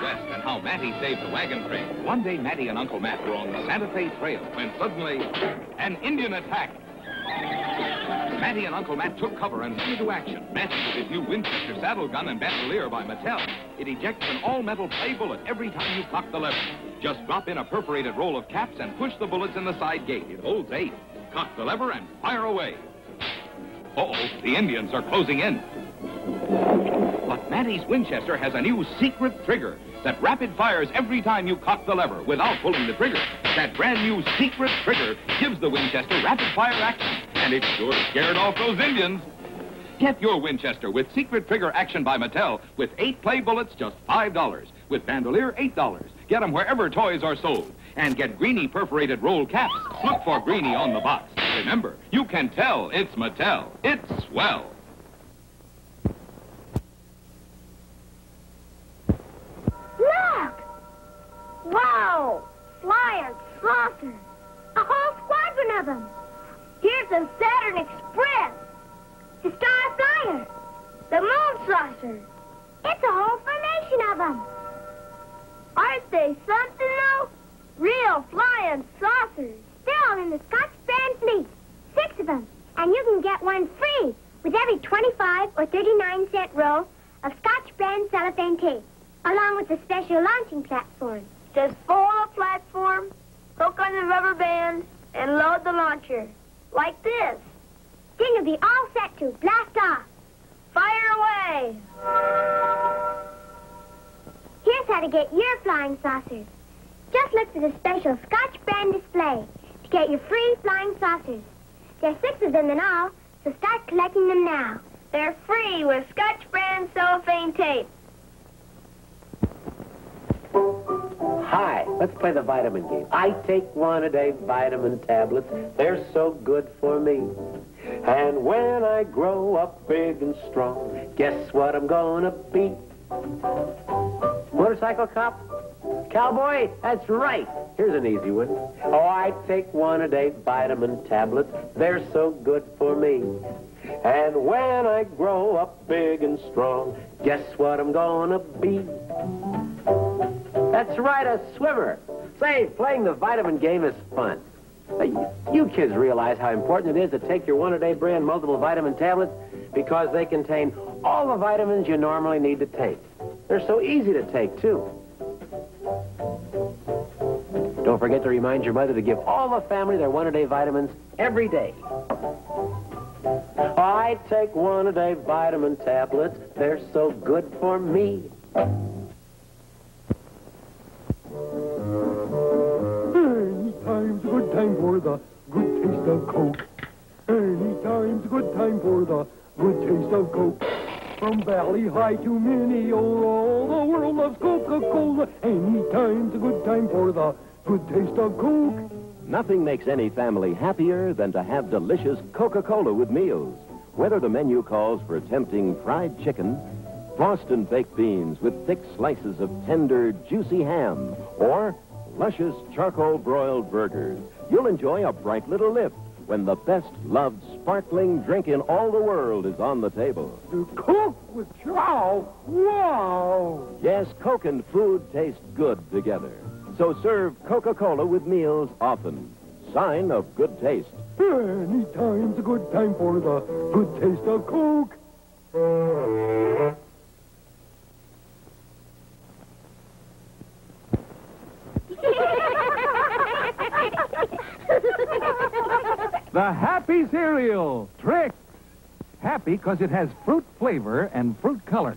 West and how Matty saved the wagon train. One day, Matty and Uncle Matt were on the Santa Fe Trail when suddenly an Indian attacked. Matty and Uncle Matt took cover and went into action. Matty with his new Winchester saddle gun and bandolier by Mattel. It ejects an all-metal play bullet every time you cock the lever. Just drop in a perforated roll of caps and push the bullets in the side gate. It holds eight. Cock the lever and fire away. Uh-oh, the Indians are closing in. Matty's Winchester has a new secret trigger that rapid fires every time you cock the lever without pulling the trigger. That brand new secret trigger gives the Winchester rapid fire action, and it sure scared off those Indians. Get your Winchester with secret trigger action by Mattel with eight play bullets, just $5. With bandolier, $8. Get them wherever toys are sold. And get Greenie perforated roll caps. Look for Greenie on the box. Remember, you can tell it's Mattel. It's swell. Look! Wow! Flyers, saucers. A whole squadron of them. Here's the Saturn Express. The Star Flyer. The Moon Saucer. It's a whole formation of them. Aren't they something, though? Real flying saucers. They're all in the Scotch Brand fleet. Six of them. And you can get one free with every 25 or 39 cent roll of Scotch Brand cellophane tape, along with the special launching platform. Just fold the platform, hook on the rubber band, and load the launcher. Like this. Then you'll be all set to blast off. Fire away! Here's how to get your flying saucers. Just look for the special Scotch brand display to get your free flying saucers. There's six of them in all, so start collecting them now. They're free with Scotch brand cellophane tape. Hi, let's play the vitamin game. I take one a day vitamin tablets. They're so good for me. And when I grow up big and strong, guess what I'm gonna be? Motorcycle cop? Cowboy? That's right. Here's an easy one. Oh, I take one a day vitamin tablets. They're so good for me. And when I grow up big and strong, guess what I'm gonna be? That's right, a swimmer. Say, playing the vitamin game is fun. You kids realize how important it is to take your one-a-day brand multiple vitamin tablets because they contain all the vitamins you normally need to take. They're so easy to take, too. Don't forget to remind your mother to give all the family their one-a-day vitamins every day. I take one-a-day vitamin tablets. They're so good for me. Valley too many Mineola, all the world loves Coca-Cola. Anytime's a good time for the good taste of Coke. Nothing makes any family happier than to have delicious Coca-Cola with meals. Whether the menu calls for tempting fried chicken, Boston baked beans with thick slices of tender, juicy ham, or luscious charcoal broiled burgers, you'll enjoy a bright little lift when the best loved sparkling drink in all the world is on the table. The Coke with chow. Wow! Yes, Coke and food taste good together. So serve Coca-Cola with meals often. Sign of good taste. Any time's a good time for the good taste of Coke. The Happy Cereal, Trix. Happy because it has fruit flavor and fruit colors.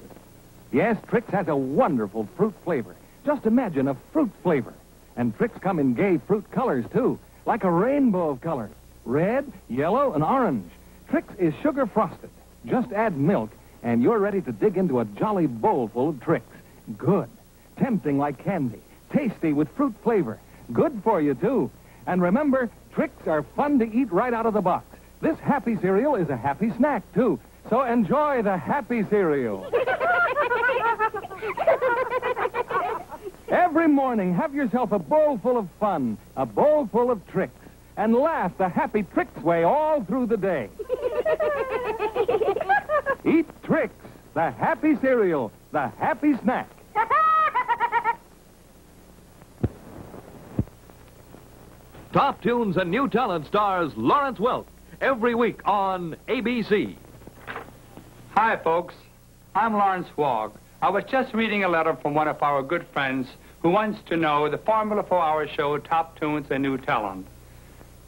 Yes, Trix has a wonderful fruit flavor. Just imagine a fruit flavor. And Trix come in gay fruit colors, too, like a rainbow of colors. Red, yellow, and orange. Trix is sugar frosted. Just add milk, and you're ready to dig into a jolly bowl full of Trix. Good. Tempting like candy. Tasty with fruit flavor. Good for you, too. And remember, Trix are fun to eat right out of the box. This happy cereal is a happy snack, too. So enjoy the happy cereal. Every morning, have yourself a bowl full of fun, a bowl full of Trix, and laugh the happy Trix way all through the day. Eat Trix, the happy cereal, the happy snack. Top Tunes and New Talent stars Lawrence Welk every week on ABC. Hi, folks. I'm Lawrence Welk. I was just reading a letter from one of our good friends who wants to know the formula for our show, Top Tunes and New Talent.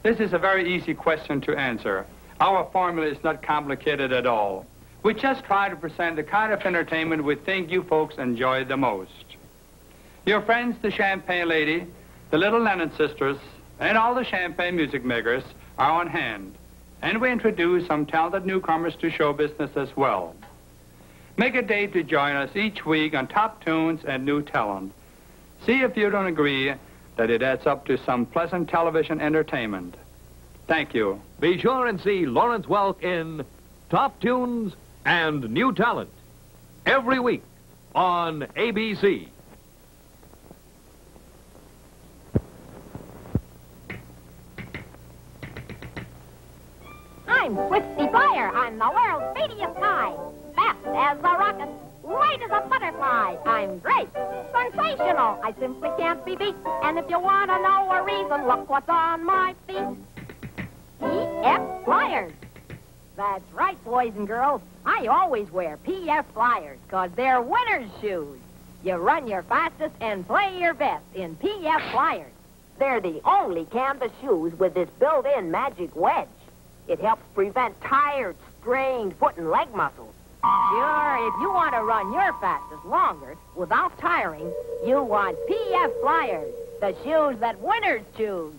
This is a very easy question to answer. Our formula is not complicated at all. We just try to present the kind of entertainment we think you folks enjoy the most. Your friends, the Champagne Lady, the Little Lennon Sisters, and all the Champagne music makers are on hand. And we introduce some talented newcomers to show business as well. Make a date to join us each week on Top Tunes and New Talent. See if you don't agree that it adds up to some pleasant television entertainment. Thank you. Be sure and see Lawrence Welk in Top Tunes and New Talent every week on ABC. I'm Swifty Flyer. I'm the world's speediest guy. Fast as a rocket, light as a butterfly. I'm great, sensational. I simply can't be beat. And if you want to know a reason, look what's on my feet. PF Flyers. That's right, boys and girls. I always wear PF Flyers because they're winner's shoes. You run your fastest and play your best in PF Flyers. They're the only canvas shoes with this built-in magic wedge. It helps prevent tired, strained foot and leg muscles. Sure, if you want to run your fastest longer without tiring, you want PF Flyers, the shoes that winners choose.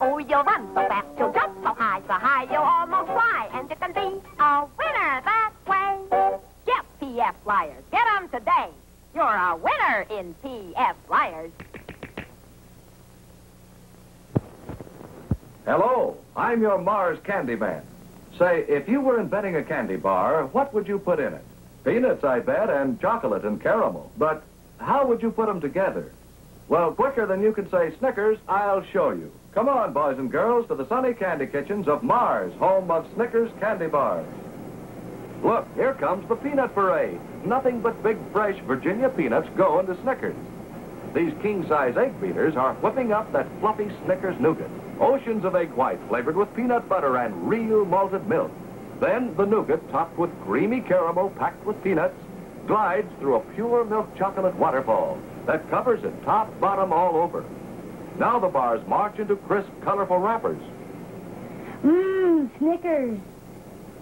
Oh, you'll run so fast, you'll jump so high, so high you'll almost fly, and you can be a winner that way. Get PF Flyers. Get 'em today. You're a winner in PF Flyers. Hello, I'm your Mars Candy Man. Say, if you were inventing a candy bar, what would you put in it? Peanuts, I bet, and chocolate and caramel. But how would you put them together? Well, quicker than you can say Snickers, I'll show you. Come on, boys and girls, to the sunny candy kitchens of Mars, home of Snickers candy bars. Look, here comes the peanut parade. Nothing but big, fresh Virginia peanuts go into Snickers. These king-size egg beaters are whipping up that fluffy Snickers nougat. Oceans of egg white flavored with peanut butter and real malted milk. Then the nougat, topped with creamy caramel packed with peanuts, glides through a pure milk chocolate waterfall that covers it top, bottom, all over. Now the bars march into crisp, colorful wrappers. Mmm, Snickers.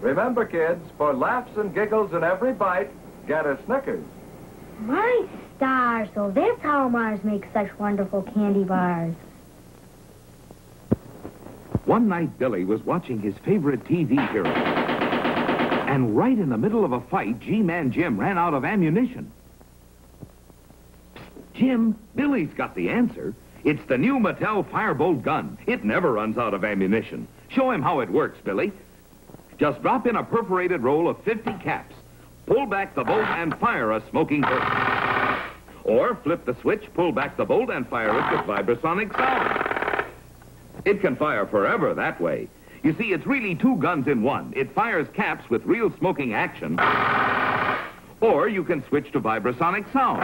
Remember, kids, for laughs and giggles in every bite, get a Snickers. My stars, so that's how Mars makes such wonderful candy bars. One night, Billy was watching his favorite TV hero. And right in the middle of a fight, G-Man Jim ran out of ammunition. Jim, Billy's got the answer. It's the new Mattel Firebolt gun. It never runs out of ammunition. Show him how it works, Billy. Just drop in a perforated roll of 50 caps. Pull back the bolt and fire a smoking burst. Or flip the switch, pull back the bolt, and fire it with vibrasonic sound. It can fire forever that way. You see, it's really two guns in one. It fires caps with real smoking action. Or you can switch to vibrasonic sound.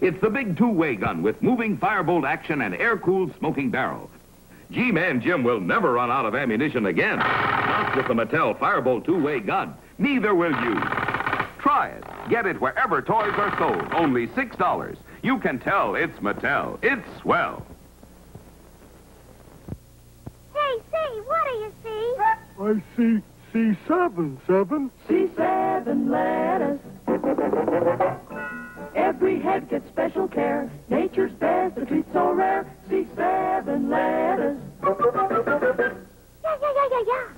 It's the big two-way gun with moving firebolt action and air-cooled smoking barrel. G-Man Jim will never run out of ammunition again. Not with the Mattel Firebolt two-way gun. Neither will you. Try it. Get it wherever toys are sold. Only $6. You can tell it's Mattel. It's swell. Hey, see, what do you see? I see C7, seven. C7 lettuce. Every head gets special care. Nature's best, a treat so rare. C7 lettuce. Yeah, yeah, yeah, yeah, yeah.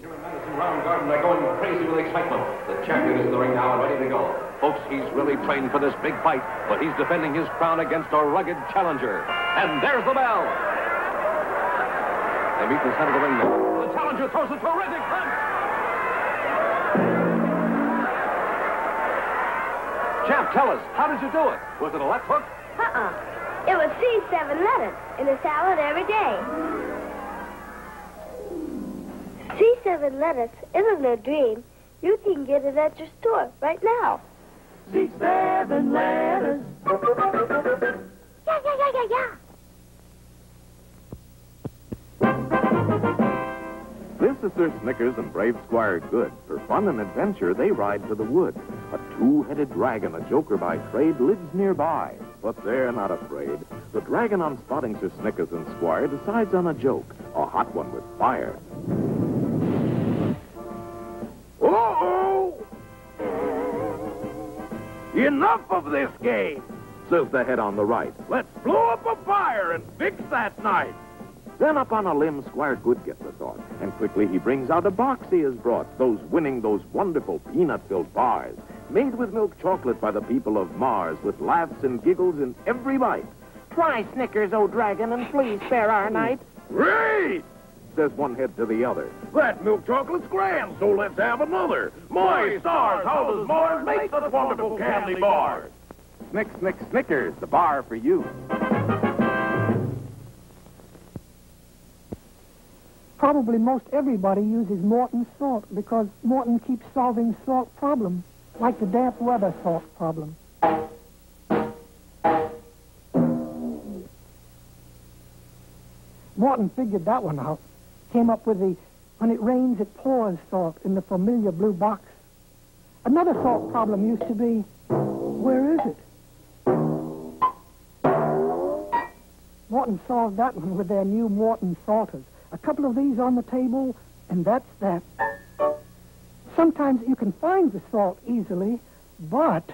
Here in Madison Round Garden, they're going crazy with excitement. The champion is in the ring now and ready to go. Folks, he's really trained for this big fight, but he's defending his crown against a rugged challenger. And there's the bell. They meet in the center of the ring now. The challenger throws a terrific punch. Champ, tell us, how did you do it? Was it a left hook? Uh-uh. It was C7 lettuce in a salad every day. C7 lettuce isn't a dream. You can get it at your store right now. C7 lettuce. Yeah, yeah, yeah, yeah, yeah. This is Sir Snickers and Brave Squire Good. For fun and adventure, they ride to the wood. A two-headed dragon, a joker by trade, lives nearby. But they're not afraid. The dragon, on spotting Sir Snickers and Squire, decides on a joke. A hot one with fire. Uh-oh! Enough of this game, says the head on the right. Let's blow up a fire and fix that knight. Then up on a limb, Squire Good gets a thought, and quickly he brings out a box he has brought, those winning those wonderful peanut-filled bars, made with milk chocolate by the people of Mars, with laughs and giggles in every bite. Try Snickers, O dragon, and please spare our knight. Great! Says one head to the other. That milk chocolate's grand, so let's have another. My stars, how does Mars make such wonderful candy bars? Snick, snick, Snickers, the bar for you. Probably most everybody uses Morton salt because Morton keeps solving salt problems, like the damp weather salt problem. Morton figured that one out. Came up with the when it rains it pours salt in the familiar blue box. Another salt problem used to be, where is it? Morton solved that one with their new Morton salters. A couple of these on the table, and that's that. Sometimes you can find the salt easily, but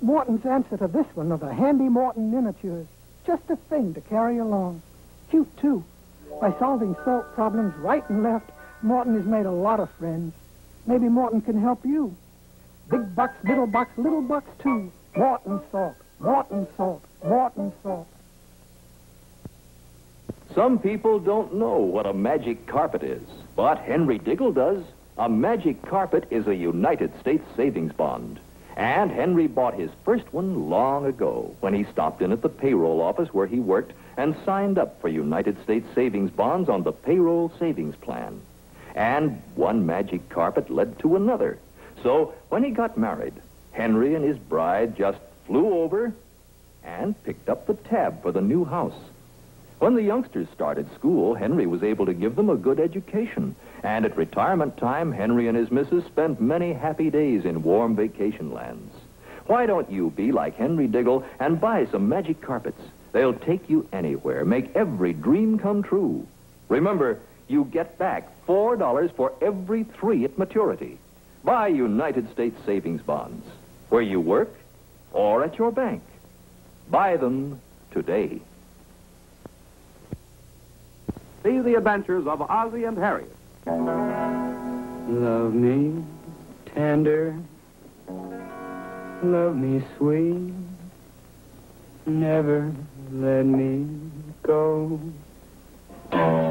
Morton's answer to this one are the handy Morton miniatures. Just a thing to carry along. Cute, too. By solving salt problems right and left, Morton has made a lot of friends. Maybe Morton can help you. Big bucks, little bucks, little bucks, too. Morton salt, Morton salt, Morton salt. Some people don't know what a magic carpet is, but Henry Diggle does. A magic carpet is a United States savings bond. And Henry bought his first one long ago when he stopped in at the payroll office where he worked and signed up for United States savings bonds on the payroll savings plan. And one magic carpet led to another. So when he got married, Henry and his bride just flew over and picked up the tab for the new house. When the youngsters started school, Henry was able to give them a good education. And at retirement time, Henry and his missus spent many happy days in warm vacation lands. Why don't you be like Henry Diggle and buy some magic carpets? They'll take you anywhere, make every dream come true. Remember, you get back $4 for every three at maturity. Buy United States savings bonds, where you work or at your bank. Buy them today. See the adventures of Ozzie and Harriet. Love me tender, love me sweet, never let me go.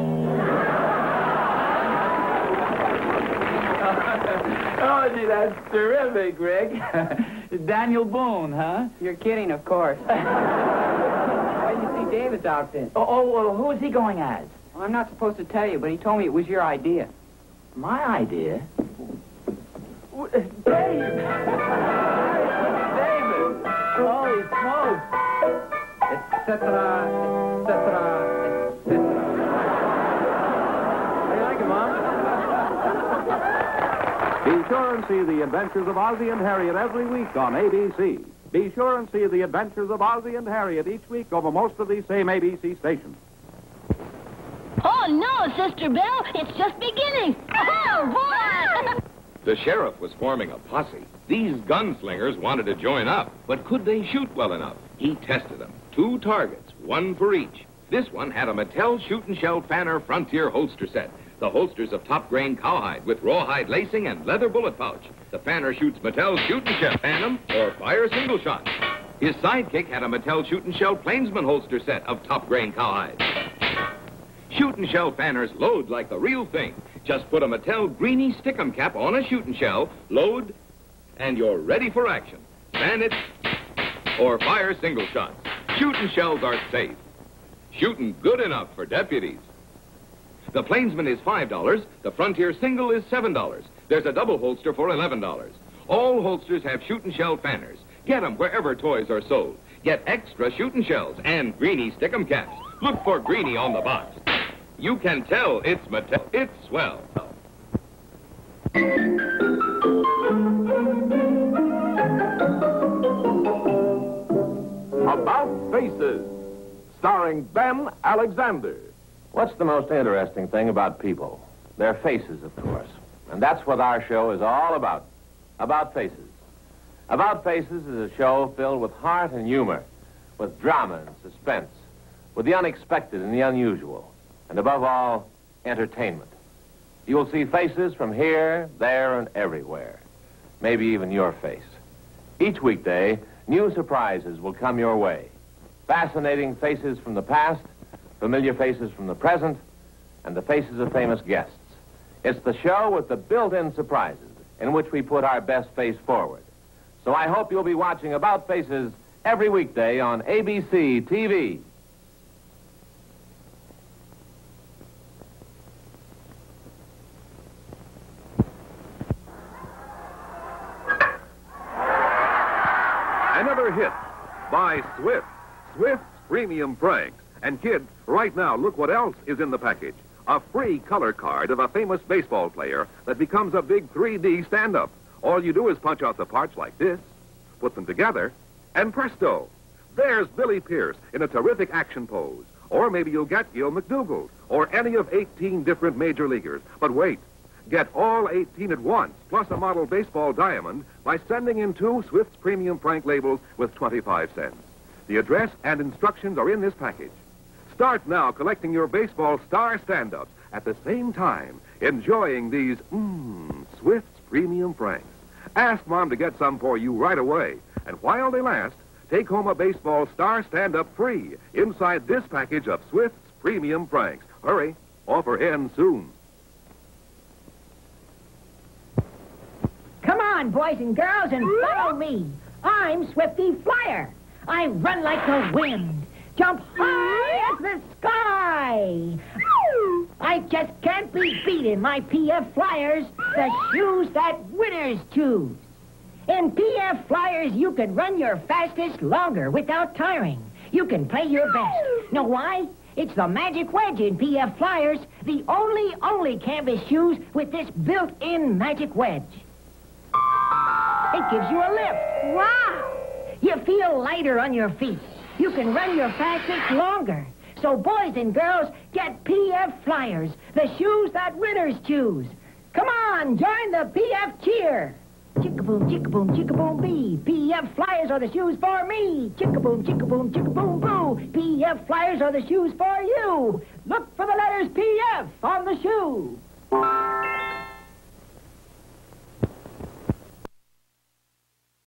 Oh, gee, that's terrific, Rick. Daniel Boone, huh? You're kidding, of course. Why did you see David's outfit? Oh, oh, oh, who is he going as? Well, I'm not supposed to tell you, but he told me it was your idea. My idea? Uh, David! David! Holy smokes! Etc., etc., etc. How do you like it, Mom? Be sure and see the adventures of Ozzie and Harriet every week on ABC. Be sure and see the adventures of Ozzie and Harriet each week over most of these same ABC stations. Oh, no, Sister Belle. It's just beginning. Oh, boy! The sheriff was forming a posse. These gunslingers wanted to join up, but could they shoot well enough? He tested them. Two targets, one for each. This one had a Mattel Shoot and Shell Fanner Frontier holster set. The holsters of top grain cowhide with rawhide lacing and leather bullet pouch. The Fanner shoots Mattel Shoot and Shell Phantom or fire single shot. His sidekick had a Mattel Shoot and Shell Plainsman holster set of top grain cowhide. Shoot and shell fanners load like the real thing. Just put a Mattel Greenie Stickum cap on a shoot and shell, load, and you're ready for action. Fan it or fire single shots. Shoot and shells are safe. Shooting good enough for deputies. The Plainsman is $5. The Frontier Single is $7. There's a double holster for $11. All holsters have shoot and shell fanners. Get them wherever toys are sold. Get extra shoot and shells and Greenie Stickum caps. Look for Greenie on the box. You can tell it's Mattel. It's swell. About Faces, starring Ben Alexander. What's the most interesting thing about people? Their faces, of course. And that's what our show is all about. About Faces. About Faces is a show filled with heart and humor, with drama and suspense, with the unexpected and the unusual, and above all, entertainment. You will see faces from here, there, and everywhere. Maybe even your face. Each weekday, new surprises will come your way. Fascinating faces from the past, familiar faces from the present, and the faces of famous guests. It's the show with the built-in surprises in which we put our best face forward. So I hope you'll be watching About Faces every weekday on ABC TV. Another hit Swift. Swift's Premium Franks. And kids, right now, look what else is in the package. A free color card of a famous baseball player that becomes a big 3D stand-up. All you do is punch out the parts like this, put them together, and presto! There's Billy Pierce in a terrific action pose. Or maybe you'll get Gil McDougald, or any of 18 different major leaguers. But wait, get all 18 at once, plus a model baseball diamond, by sending in two Swift's Premium Frank labels with 25 cents. The address and instructions are in this package. Start now collecting your baseball star stand-ups at the same time enjoying these, mmm, Swift's Premium Franks. Ask Mom to get some for you right away. And while they last, take home a baseball star stand-up free inside this package of Swift's Premium Franks. Hurry, offer ends soon. Come on, boys and girls, and follow me. I'm Swifty Flyer. I run like the wind, jump high as the sky. I just can't be beat in my PF Flyers, the shoes that winners choose. In PF Flyers, you can run your fastest longer without tiring. You can play your best. Know why? It's the magic wedge in PF Flyers, the only, only canvas shoes with this built-in magic wedge. It gives you a lift. Wow! You feel lighter on your feet. You can run your fastest longer. So boys and girls, get PF Flyers, the shoes that winners choose. Come on, join the PF cheer. Chickaboom, chickaboom, chickaboom, bee. PF Flyers are the shoes for me. Chickaboom, chickaboom, chickaboom, boo. PF Flyers are the shoes for you. Look for the letters PF on the shoe.